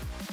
we